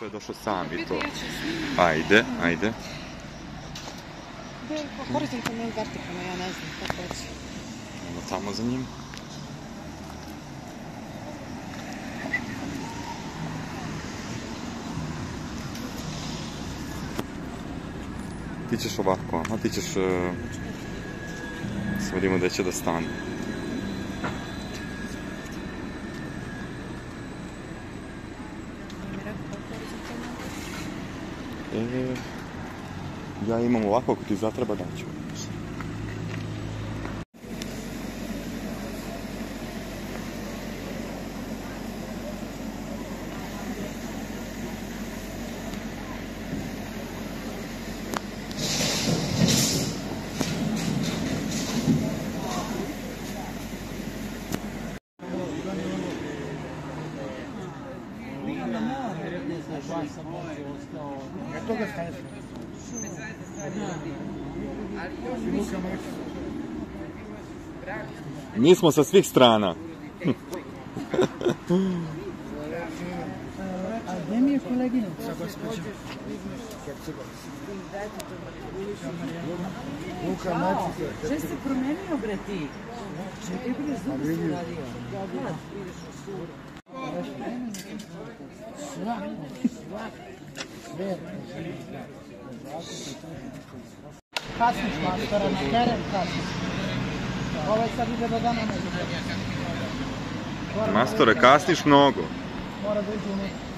što je došao sam i to. Ajde, ajde. Da, po horizontalno ili vertikalno, ja ne znam kako hoće. Ono tamo za njim. Ti ćeš ovako, a ti ćeš... Sad vidimo gde će da stane. E, Já imam ovakvog ti zatreba daću. Mi smo sa svih strana. A gdje mi je koleginica, gospođo? Luka Matica. Što se promenio bre ti? Čekaj bre, zub si radio. Gled. Svako, svako. Kasniš mastora, na teren kasniš. Ovaj sad ide do dana ne ide. Da Mastore, uđe- kasniš mnogo. Mora da uđe unutra.